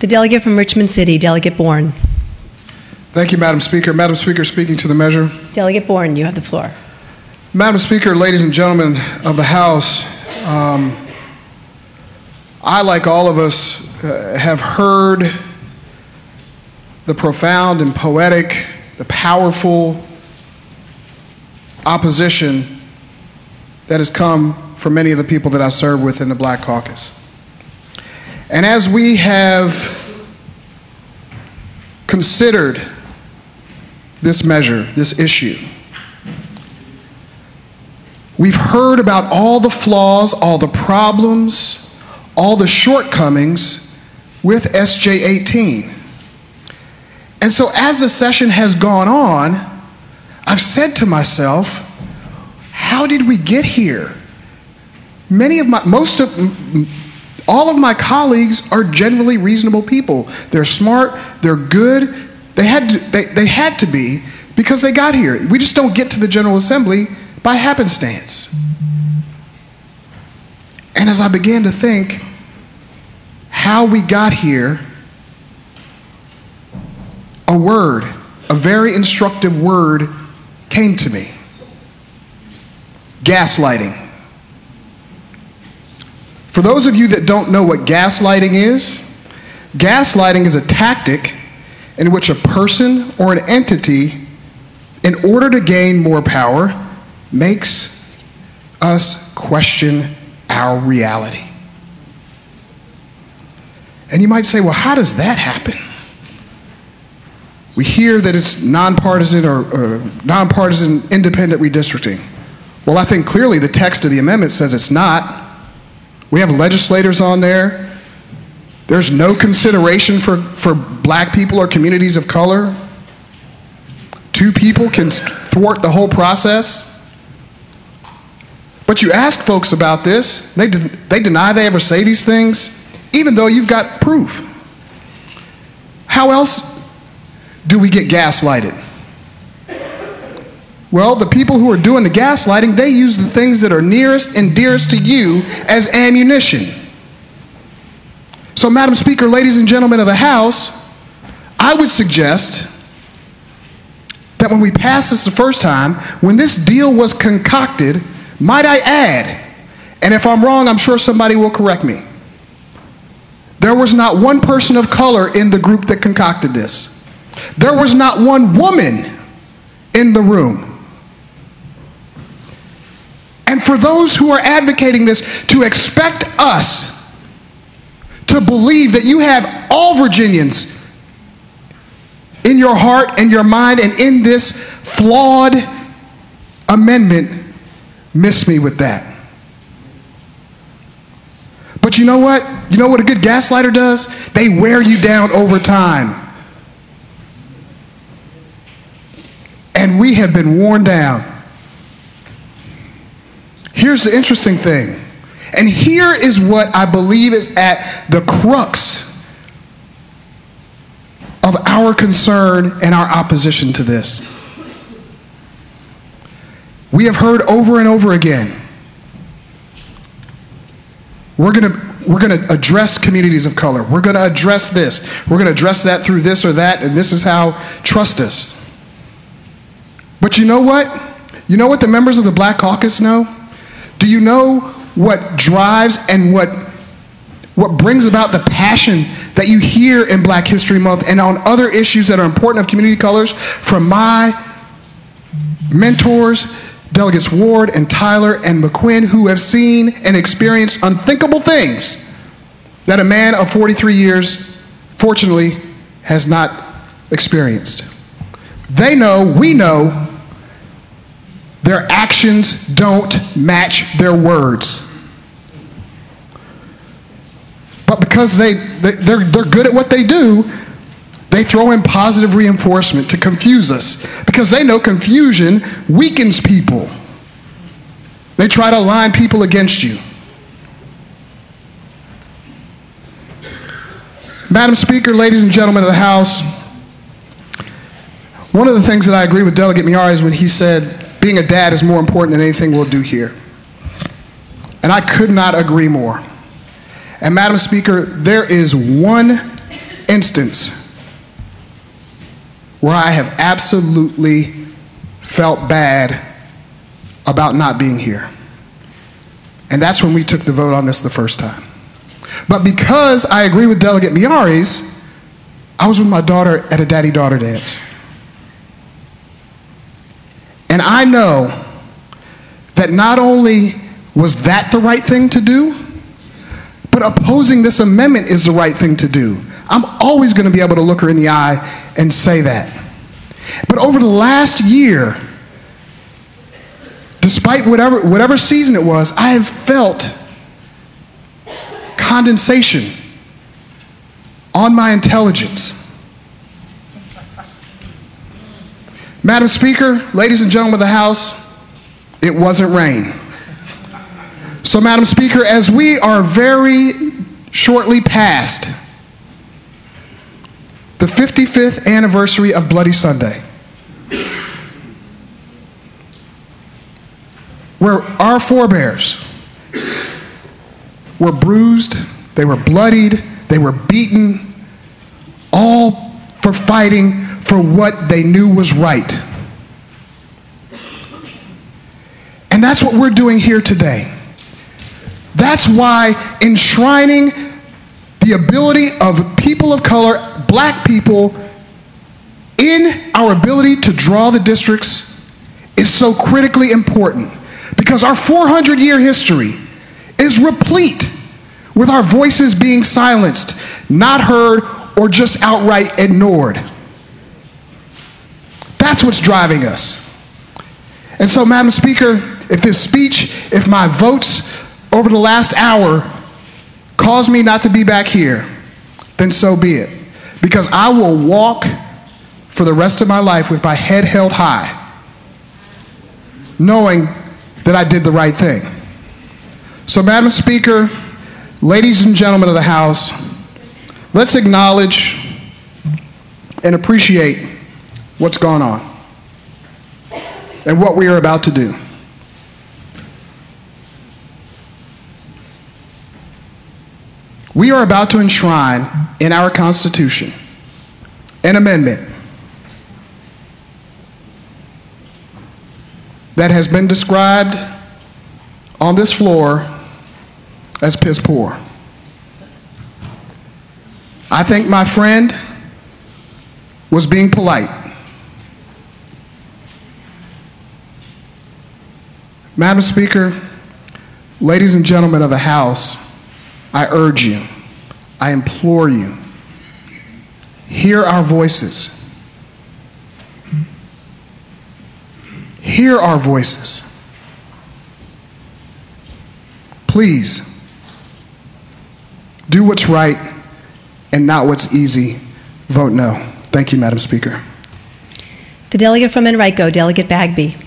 The delegate from Richmond City, Delegate Bourne. Thank you, Madam Speaker. Madam Speaker, speaking to the measure. Delegate Bourne, you have the floor. Madam Speaker, ladies and gentlemen of the House, um, I, like all of us, uh, have heard the profound and poetic, the powerful opposition that has come from many of the people that I serve with in the Black Caucus. And as we have considered this measure, this issue, we've heard about all the flaws, all the problems, all the shortcomings with SJ 18. And so as the session has gone on, I've said to myself, how did we get here? Many of my, most of, all of my colleagues are generally reasonable people. They're smart, they're good. They had to, they, they had to be because they got here. We just don't get to the General Assembly by happenstance. And as I began to think how we got here, a word, a very instructive word came to me gaslighting. For those of you that don't know what gaslighting is, gaslighting is a tactic in which a person or an entity, in order to gain more power, makes us question our reality. And you might say, well, how does that happen? We hear that it's nonpartisan or, or nonpartisan independent redistricting. Well, I think clearly the text of the amendment says it's not. We have legislators on there. There's no consideration for, for black people or communities of color. Two people can thwart the whole process. But you ask folks about this, they, de- they deny they ever say these things, even though you've got proof. How else do we get gaslighted? Well, the people who are doing the gaslighting, they use the things that are nearest and dearest to you as ammunition. So, Madam Speaker, ladies and gentlemen of the House, I would suggest that when we pass this the first time, when this deal was concocted, might I add, and if I'm wrong, I'm sure somebody will correct me. There was not one person of color in the group that concocted this. There was not one woman in the room. And for those who are advocating this to expect us to believe that you have all Virginians in your heart and your mind and in this flawed amendment, miss me with that. But you know what? You know what a good gaslighter does? They wear you down over time. And we have been worn down. Here's the interesting thing. And here is what I believe is at the crux of our concern and our opposition to this. We have heard over and over again we're going to we're going to address communities of color. We're going to address this. We're going to address that through this or that, and this is how trust us. But you know what? You know what the members of the Black Caucus know? Do you know what drives and what, what brings about the passion that you hear in Black History Month and on other issues that are important of community colors from my mentors, Delegates Ward and Tyler and McQuinn, who have seen and experienced unthinkable things that a man of 43 years, fortunately, has not experienced. They know, we know, their actions don't match their words. But because they, they, they're, they're good at what they do, they throw in positive reinforcement to confuse us because they know confusion weakens people. They try to line people against you. Madam Speaker, ladies and gentlemen of the House, one of the things that I agree with Delegate Miara is when he said being a dad is more important than anything we'll do here. And I could not agree more. And Madam Speaker, there is one instance where I have absolutely felt bad about not being here. And that's when we took the vote on this the first time. But because I agree with Delegate Miares, I was with my daughter at a daddy daughter dance. And I know that not only was that the right thing to do, but opposing this amendment is the right thing to do. I'm always going to be able to look her in the eye and say that. But over the last year, despite whatever, whatever season it was, I have felt condensation on my intelligence. Madam Speaker, ladies and gentlemen of the House, it wasn't rain. So, Madam Speaker, as we are very shortly past the 55th anniversary of Bloody Sunday, where our forebears were bruised, they were bloodied, they were beaten, all for fighting for what they knew was right. And that's what we're doing here today. That's why enshrining the ability of people of color, black people, in our ability to draw the districts is so critically important because our 400 year history is replete with our voices being silenced, not heard, or just outright ignored. That's what's driving us. And so, Madam Speaker, if this speech, if my votes over the last hour cause me not to be back here, then so be it. Because I will walk for the rest of my life with my head held high, knowing that I did the right thing. So, Madam Speaker, ladies and gentlemen of the House, let's acknowledge and appreciate what's gone on and what we are about to do. We are about to enshrine in our Constitution an amendment that has been described on this floor as piss poor. I think my friend was being polite. Madam Speaker, ladies and gentlemen of the House, I urge you, I implore you, hear our voices. Hear our voices. Please, do what's right and not what's easy. Vote no. Thank you, Madam Speaker. The delegate from Henrico, Delegate Bagby.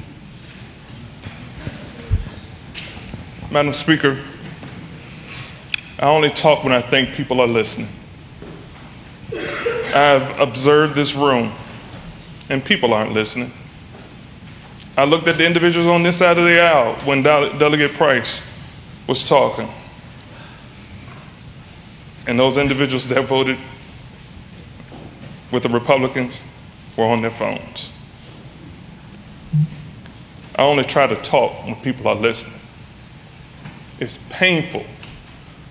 Madam Speaker, I only talk when I think people are listening. I've observed this room, and people aren't listening. I looked at the individuals on this side of the aisle when Dele- Delegate Price was talking. And those individuals that voted with the Republicans were on their phones. I only try to talk when people are listening. It's painful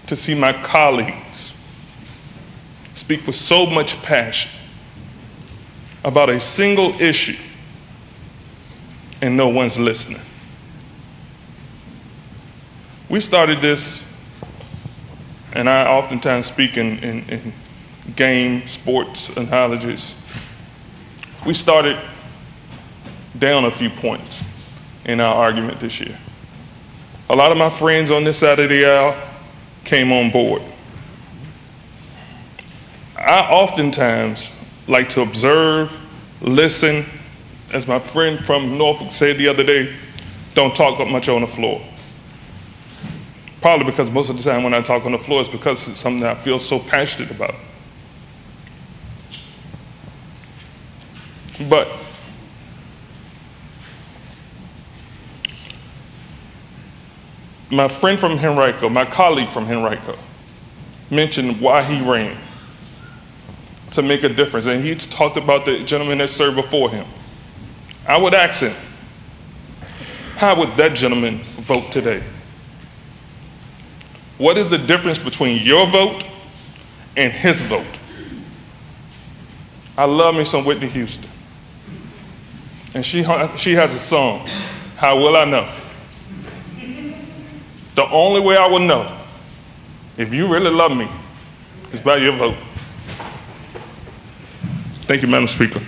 to see my colleagues speak with so much passion about a single issue and no one's listening. We started this, and I oftentimes speak in, in, in game, sports analogies. We started down a few points in our argument this year. A lot of my friends on this side of the aisle came on board. I oftentimes like to observe, listen, as my friend from Norfolk said the other day, don't talk up much on the floor. Probably because most of the time when I talk on the floor, it's because it's something I feel so passionate about. But my friend from Henrico, my colleague from Henrico, mentioned why he ran. to make a difference. And he talked about the gentleman that served before him. I would ask him, how would that gentleman vote today? What is the difference between your vote and his vote? I love me some Whitney Houston. And she, she has a song, How Will I Know? The only way I will know if you really love me is by your vote. Thank you, Madam Speaker.